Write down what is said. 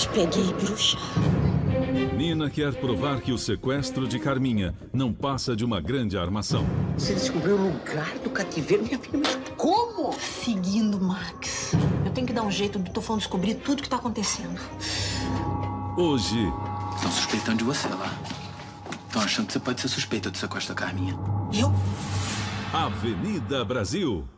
Te peguei, bruxa. Nina quer provar que o sequestro de Carminha não passa de uma grande armação. Você descobriu o lugar do cativeiro, minha filha, mas como? Seguindo Max. Eu tenho que dar um jeito do Tufão descobrir tudo o que tá acontecendo. Hoje, Estão suspeitando de você lá. Estão achando que você pode ser suspeita do sequestro da Carminha. Eu? Avenida Brasil.